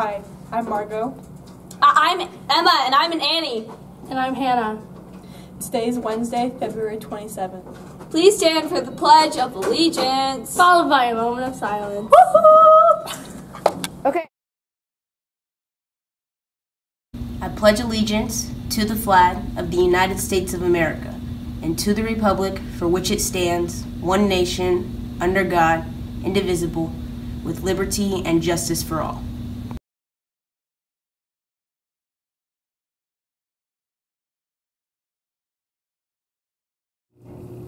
Hi, I'm Margot. I- I'm Emma, and I'm an Annie. And I'm Hannah. Today is Wednesday, February 27th. Please stand for the Pledge of Allegiance. Followed by a moment of silence. Okay. I pledge allegiance to the flag of the United States of America and to the republic for which it stands, one nation, under God, indivisible, with liberty and justice for all.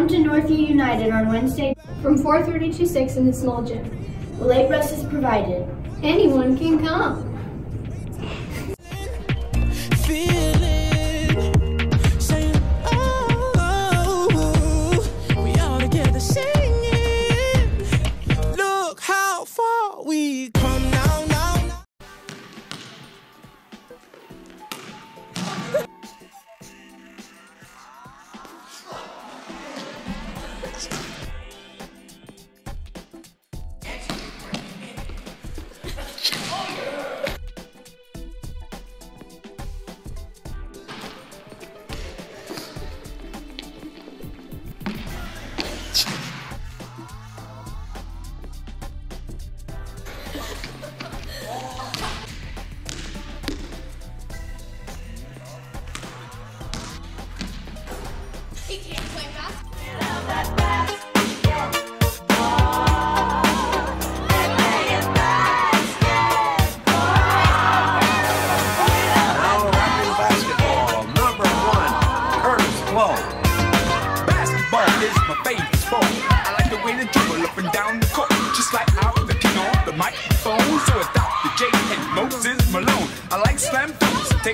Come to Northview United on Wednesday from 4.30 to 6 in the small gym. The late bus is provided. Anyone can come. Tchau.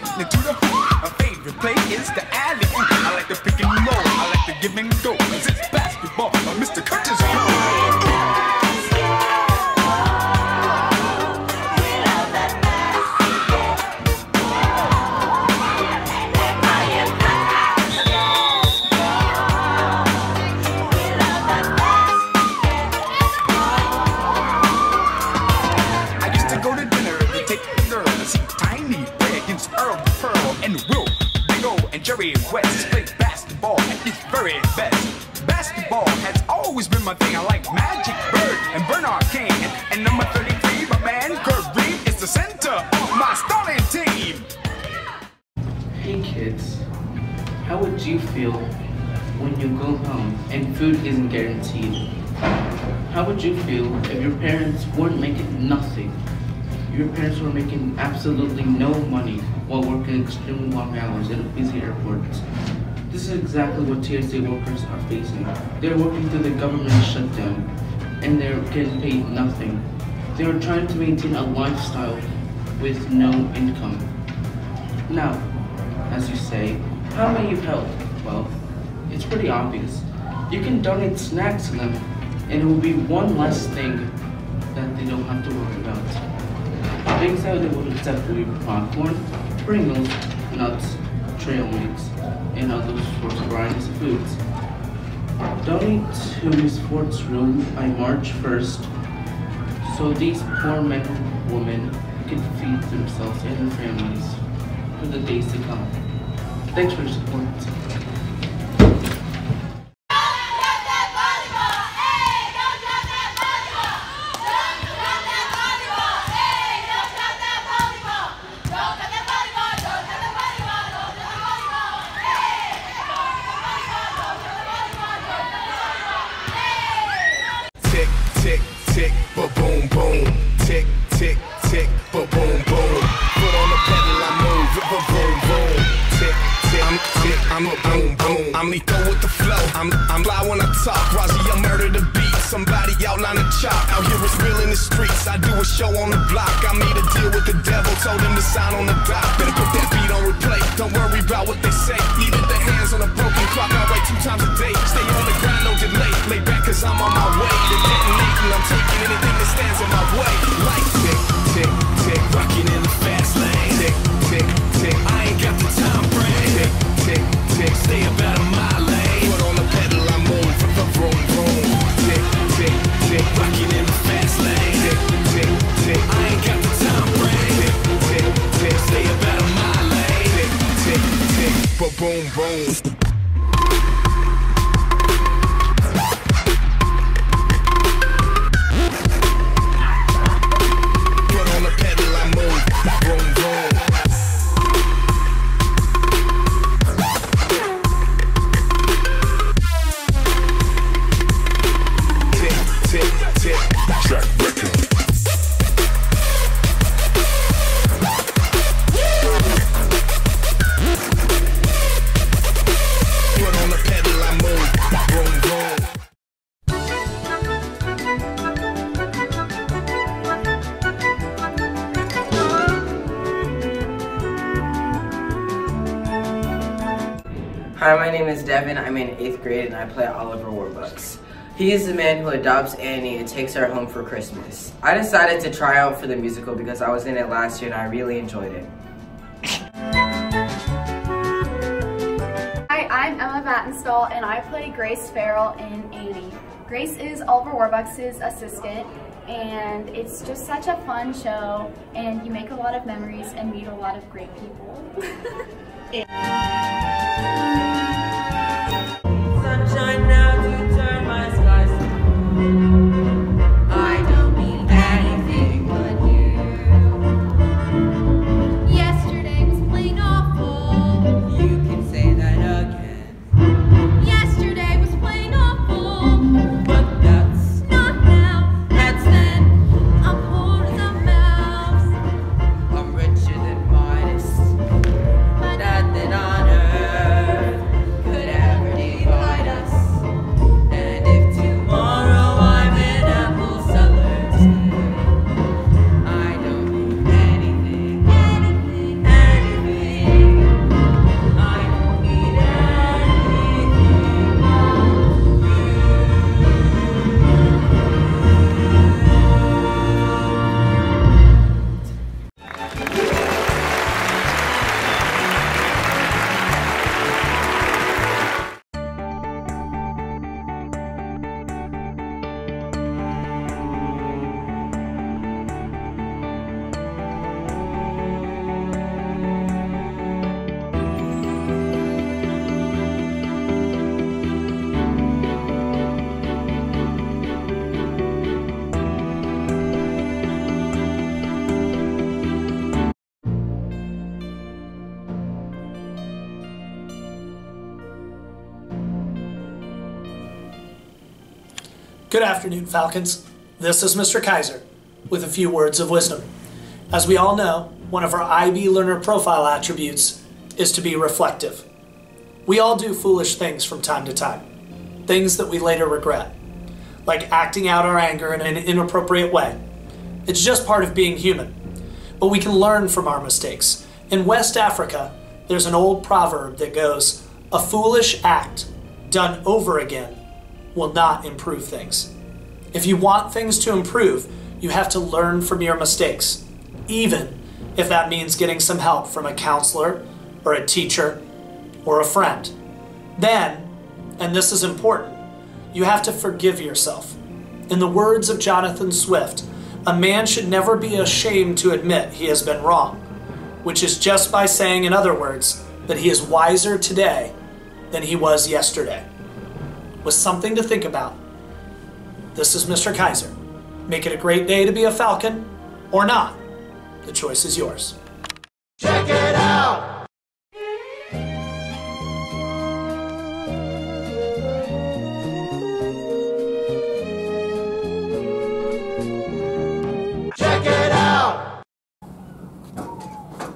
Take me to the. My favorite place is the alley team. Hey kids, how would you feel when you go home and food isn't guaranteed? How would you feel if your parents weren't making nothing? Your parents were making absolutely no money while working extremely long hours at a busy airport. This is exactly what TSA workers are facing. They're working through the government shutdown and they're getting paid nothing. They are trying to maintain a lifestyle with no income. Now, as you say, how may you help? Well, it's pretty obvious. You can donate snacks to them, and it will be one less thing that they don't have to worry about. Things that they would accept would be popcorn, Pringles, nuts, trail mix, and other sorts of foods. Donate to Miss Ford's room by March 1st so these poor men and women can feed themselves and their families for the days to come. Thanks for your support. Show on the block. I made a deal with the devil. Told him to sign on the dock. Grade and I play Oliver Warbucks. He is the man who adopts Annie and takes her home for Christmas. I decided to try out for the musical because I was in it last year and I really enjoyed it. Hi, I'm Emma Vattenstall and I play Grace Farrell in Annie. Grace is Oliver Warbucks' assistant and it's just such a fun show and you make a lot of memories and meet a lot of great people. Good afternoon, Falcons. This is Mr. Kaiser with a few words of wisdom. As we all know, one of our IB learner profile attributes is to be reflective. We all do foolish things from time to time, things that we later regret, like acting out our anger in an inappropriate way. It's just part of being human. But we can learn from our mistakes. In West Africa, there's an old proverb that goes, A foolish act done over again will not improve things. If you want things to improve, you have to learn from your mistakes, even if that means getting some help from a counselor or a teacher or a friend. Then, and this is important, you have to forgive yourself. In the words of Jonathan Swift, a man should never be ashamed to admit he has been wrong, which is just by saying, in other words, that he is wiser today than he was yesterday. With something to think about. This is Mr. Kaiser. Make it a great day to be a Falcon or not. The choice is yours. Check it out. Check it out!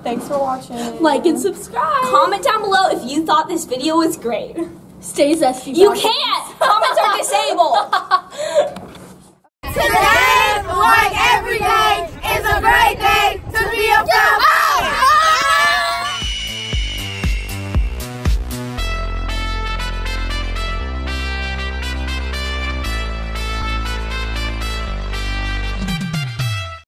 Thanks for watching. Like and subscribe. Comment down below if you thought this video was great. Stay zesty. You can't! Comments are disabled!